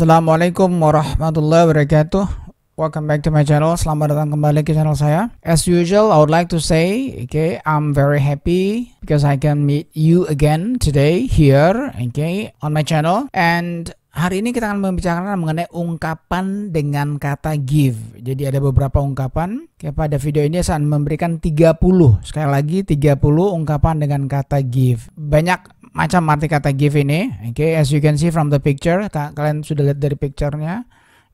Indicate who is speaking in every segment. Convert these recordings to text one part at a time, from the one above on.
Speaker 1: Assalamualaikum warahmatullahi wabarakatuh. Welcome back to my channel. Selamat datang kembali ke channel saya. As usual, I would like to say, okay, I'm very happy because I can meet you again today here, okay, on my channel. And hari ini kita akan membicarakan mengenai ungkapan dengan kata give. Jadi ada beberapa ungkapan. Okay, pada video ini saya akan memberikan 30. Sekali lagi 30 ungkapan dengan kata give. Banyak macam arti kata give ini. Oke, okay, as you can see from the picture, kalian sudah lihat dari picture-nya.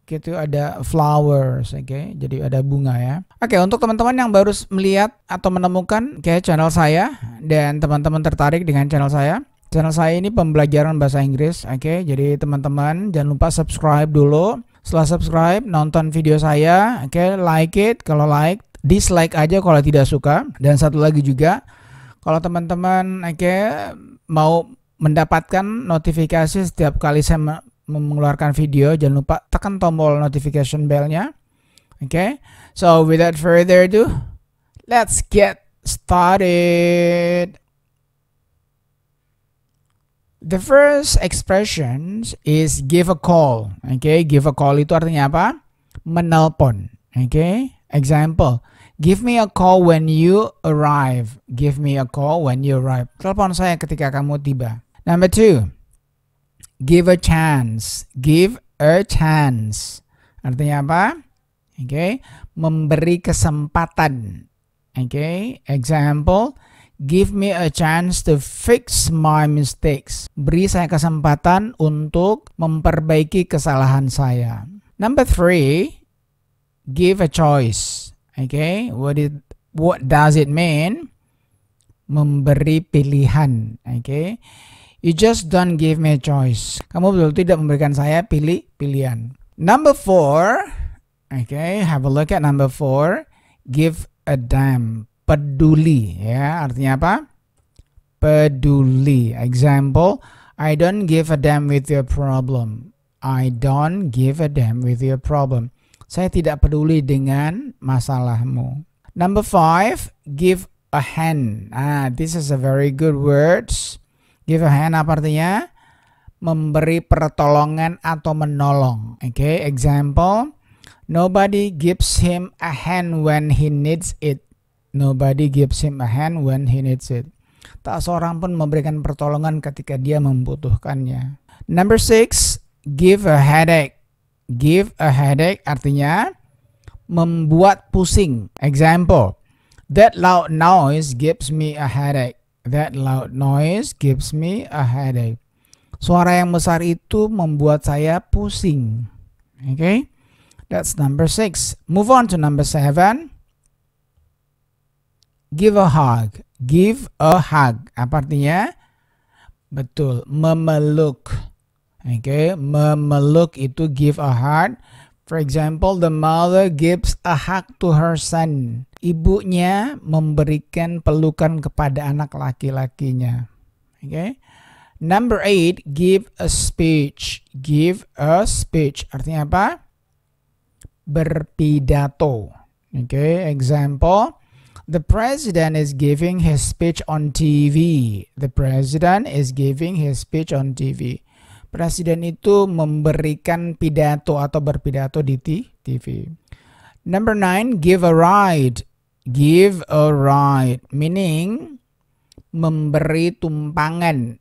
Speaker 1: Gitu ada flowers, oke. Okay? Jadi ada bunga ya. Oke, okay, untuk teman-teman yang baru melihat atau menemukan okay, channel saya dan teman-teman tertarik dengan channel saya, channel saya ini pembelajaran bahasa Inggris, oke. Okay? Jadi teman-teman jangan lupa subscribe dulu. Setelah subscribe, nonton video saya, oke, okay? like it kalau like, dislike aja kalau tidak suka. Dan satu lagi juga, kalau teman-teman oke okay, mau mendapatkan notifikasi setiap kali saya mengeluarkan video, jangan lupa tekan tombol notification bellnya. Oke, okay? so without further ado, let's get started. The first expression is give a call. Oke, okay? give a call itu artinya apa? Menelpon. Oke, okay? example. Give me a call when you arrive. Give me a call when you arrive. Telepon saya ketika kamu tiba. Number two, give a chance. Give a chance. Artinya apa? Oke, okay. memberi kesempatan. Oke, okay. example, give me a chance to fix my mistakes. Beri saya kesempatan untuk memperbaiki kesalahan saya. Number three, give a choice. Okay, what it what does it mean? Memberi pilihan. Okay, you just don't give me a choice. Kamu betul tidak memberikan saya pilih pilihan. Number four. Okay, have a look at number four. Give a damn. Peduli. Ya, artinya apa? Peduli. Example. I don't give a damn with your problem. I don't give a damn with your problem. Saya tidak peduli dengan masalahmu. Number five, give a hand. Ah, this is a very good words. Give a hand apa artinya? Memberi pertolongan atau menolong. Oke, okay, example. Nobody gives him a hand when he needs it. Nobody gives him a hand when he needs it. Tak seorang pun memberikan pertolongan ketika dia membutuhkannya. Number six, give a headache. Give a headache artinya membuat pusing. Example, that loud noise gives me a headache. That loud noise gives me a headache. Suara yang besar itu membuat saya pusing. Okay, that's number six. Move on to number seven. Give a hug. Give a hug. Apa artinya? Betul, memeluk. Okay. memeluk itu give a hug. For example, the mother gives a hug to her son. Ibunya memberikan pelukan kepada anak laki-lakinya. Okay. Number eight, give a speech. Give a speech. Artinya apa? Berpidato. Okay. example. The president is giving his speech on TV. The president is giving his speech on TV presiden itu memberikan pidato atau berpidato di TV. Number nine, give a ride. Give a ride, meaning memberi tumpangan.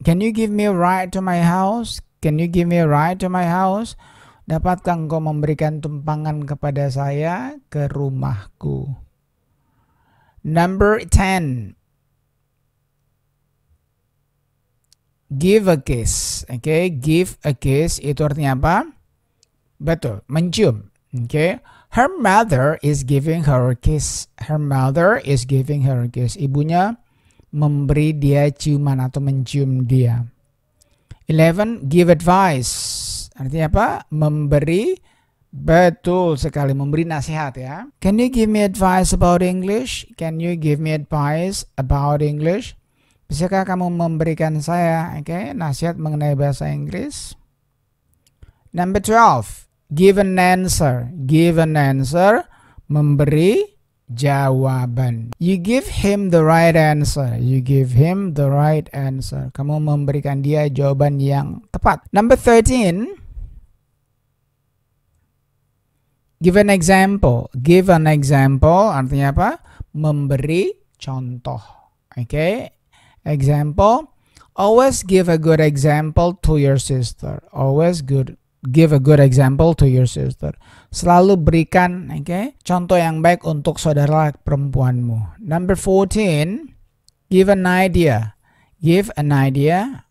Speaker 1: Can you give me a ride to my house? Can you give me a ride to my house? Dapatkah engkau memberikan tumpangan kepada saya ke rumahku? Number 10. Give a kiss. Oke, okay? give a kiss itu artinya apa? Betul, mencium. Oke. Okay? Her mother is giving her a kiss. Her mother is giving her a kiss. Ibunya memberi dia ciuman atau mencium dia. Eleven, give advice. Artinya apa? Memberi Betul sekali memberi nasihat ya. Can you give me advice about English? Can you give me advice about English? Bisakah kamu memberikan saya okay, nasihat mengenai bahasa Inggris? Number 12. Give an answer. Give an answer. Memberi jawaban. You give him the right answer. You give him the right answer. Kamu memberikan dia jawaban yang tepat. Number 13. Give an example. Give an example artinya apa? Memberi contoh. Oke. Okay? Example. Always give a good example to your sister. Always good give a good example to your sister. Selalu berikan okay, contoh yang baik untuk saudara perempuanmu. Number 14, give an idea. Give an idea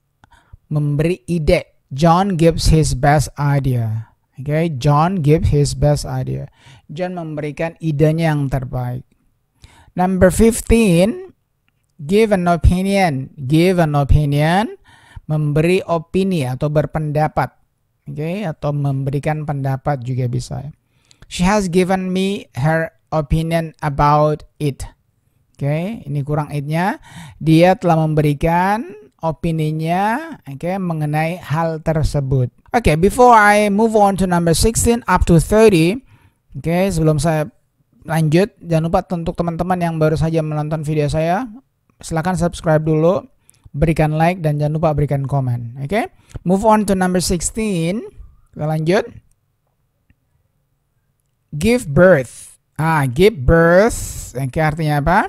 Speaker 1: memberi ide. John gives his best idea. Okay, John give his best idea. John memberikan idenya yang terbaik. Number 15, give an opinion. Give an opinion, memberi opini atau berpendapat. Okay, atau memberikan pendapat juga bisa. She has given me her opinion about it. Oke, okay, ini kurang it-nya. Dia telah memberikan opininya okay, mengenai hal tersebut. Oke, okay, before I move on to number 16 up to 30, oke, okay, sebelum saya lanjut, jangan lupa untuk teman-teman yang baru saja menonton video saya, silahkan subscribe dulu, berikan like, dan jangan lupa berikan komen. Oke, okay? move on to number 16. Kita lanjut. Give birth. Ah, give birth. Oke, okay, artinya apa?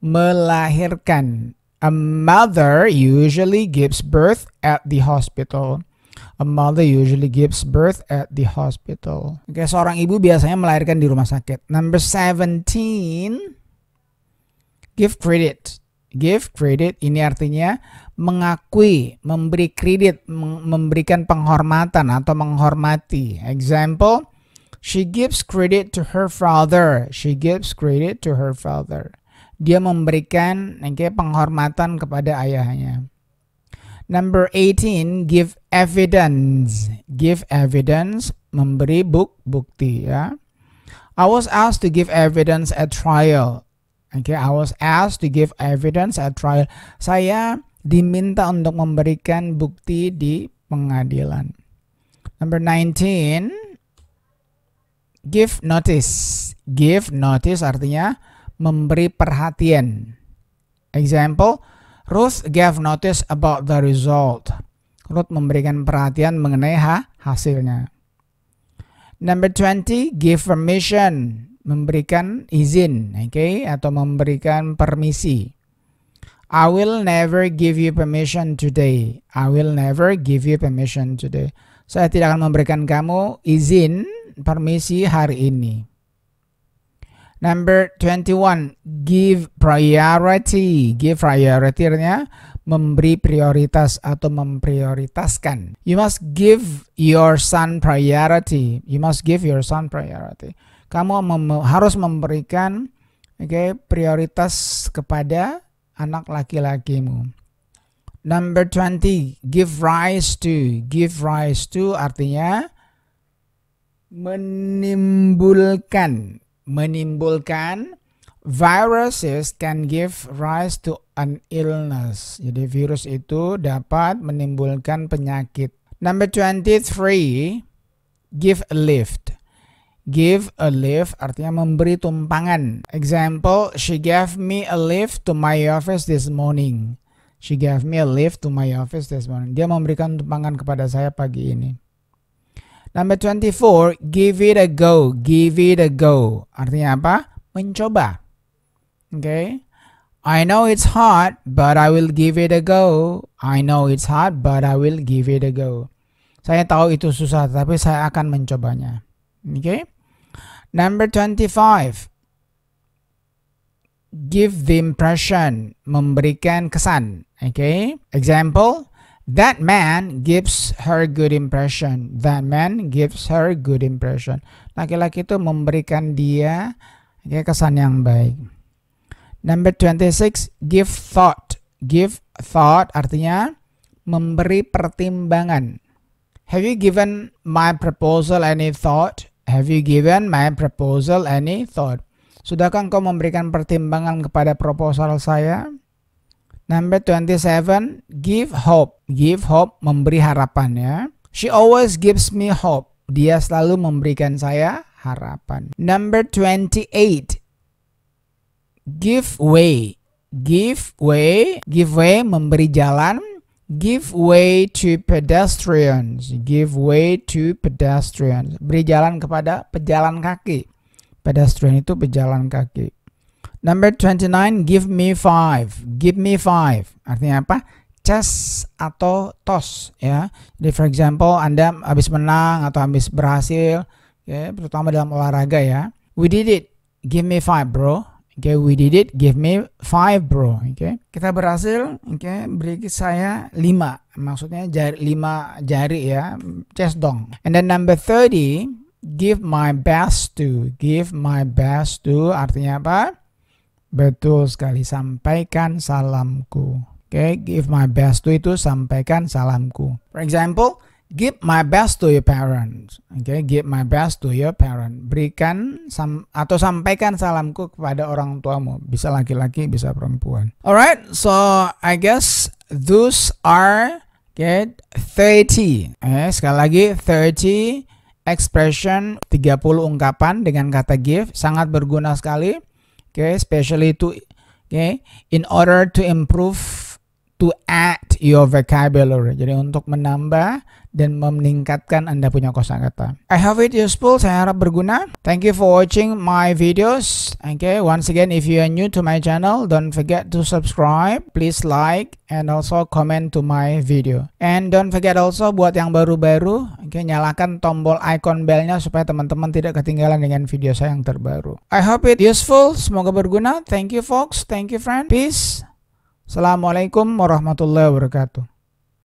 Speaker 1: Melahirkan. A mother usually gives birth at the hospital. A mother usually gives birth at the hospital. Oke, okay, seorang ibu biasanya melahirkan di rumah sakit. Number 17, give credit. Give credit ini artinya mengakui, memberi kredit, memberikan penghormatan atau menghormati. Example, she gives credit to her father. She gives credit to her father dia memberikan okay, penghormatan kepada ayahnya. Number 18, give evidence. Give evidence, memberi buk bukti ya. I was asked to give evidence at trial. Okay, I was asked to give evidence at trial. Saya diminta untuk memberikan bukti di pengadilan. Number 19, give notice. Give notice artinya memberi perhatian. Example, Ruth gave notice about the result. Ruth memberikan perhatian mengenai ha hasilnya. Number 20, give permission. Memberikan izin, oke, okay? atau memberikan permisi. I will never give you permission today. I will never give you permission today. Saya tidak akan memberikan kamu izin, permisi hari ini. Number 21, give priority. Give priority artinya memberi prioritas atau memprioritaskan. You must give your son priority. You must give your son priority. Kamu mem harus memberikan okay, prioritas kepada anak laki-lakimu. Number 20, give rise to. Give rise to artinya menimbulkan menimbulkan viruses can give rise to an illness. Jadi virus itu dapat menimbulkan penyakit. Number 23, give a lift. Give a lift artinya memberi tumpangan. Example, she gave me a lift to my office this morning. She gave me a lift to my office this morning. Dia memberikan tumpangan kepada saya pagi ini. Number 24, give it a go. Give it a go. Artinya apa? Mencoba. Okay? I know it's hard, but I will give it a go. I know it's hard, but I will give it a go. Saya tahu itu susah, tapi saya akan mencobanya. Okay? Number 25. Give the impression. Memberikan kesan. Okay? Example. That man gives her good impression. That man gives her good impression. Laki-laki itu memberikan dia okay, kesan yang baik. Number 26, give thought. Give thought artinya memberi pertimbangan. Have you given my proposal any thought? Have you given my proposal any thought? Sudahkah engkau memberikan pertimbangan kepada proposal saya? Number 27, give hope. Give hope, memberi harapan ya. She always gives me hope. Dia selalu memberikan saya harapan. Number 28, give way. Give way, give way, memberi jalan. Give way to pedestrians. Give way to pedestrians. Beri jalan kepada pejalan kaki. Pedestrian itu pejalan kaki. Number 29, give me five. Give me five. Artinya apa? Chess atau toss ya. Jadi for example, Anda habis menang atau habis berhasil, ya, terutama dalam olahraga ya. We did it. Give me five, bro. Okay, we did it. Give me five, bro. Okay. kita berhasil. Okay, beri saya lima. Maksudnya jari, lima jari ya. Chess dong. And then number 30, give my best to. Give my best to artinya apa? Betul sekali, sampaikan salamku. Okay, give my best to itu sampaikan salamku. For example, give my best to your parents. Oke, okay, give my best to your parent. Berikan sam atau sampaikan salamku kepada orang tuamu. Bisa laki-laki, bisa perempuan. Alright, so I guess those are okay, 30. Eh, sekali lagi 30 expression 30 ungkapan dengan kata give sangat berguna sekali okay especially to okay in order to improve to add your vocabulary jadi untuk menambah dan meningkatkan Anda punya kosakata. I hope it useful, saya harap berguna. Thank you for watching my videos. Okay, once again if you are new to my channel, don't forget to subscribe, please like and also comment to my video. And don't forget also buat yang baru-baru, okay, nyalakan tombol icon belnya supaya teman-teman tidak ketinggalan dengan video saya yang terbaru. I hope it useful, semoga berguna. Thank you folks, thank you friend. Peace. Assalamualaikum warahmatullahi wabarakatuh.